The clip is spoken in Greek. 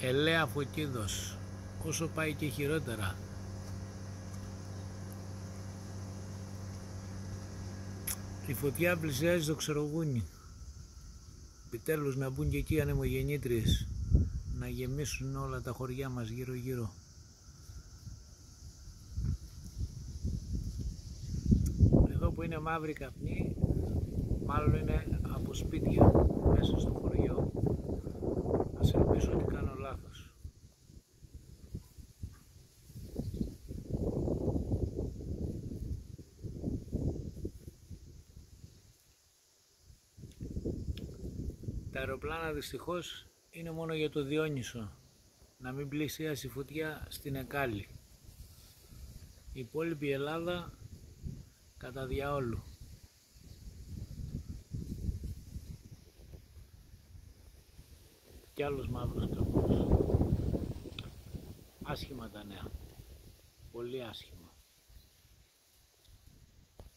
Ελέα Φωκίδος, όσο πάει και χειρότερα. Η φωτιά πλησιάζει το ξερογούνι. Επιτέλους να μπουν και εκεί ανεμογεννήτριες, να γεμίσουν όλα τα χωριά μας γύρω γύρω. Εδώ που είναι μαύρη καπνή, μάλλον είναι από σπίτια μέσα στο χωριό. Ας ελπίσω ότι κάνω Τα αεροπλάνα δυστυχώς είναι μόνο για το Διόνυσο. Να μην πλησιάσει φωτιά στην Εκάλη. Η υπόλοιπη Ελλάδα κατά διαόλου. Κι άλλος μαύρος καπνός. Άσχημα τα νέα. Πολύ άσχημα.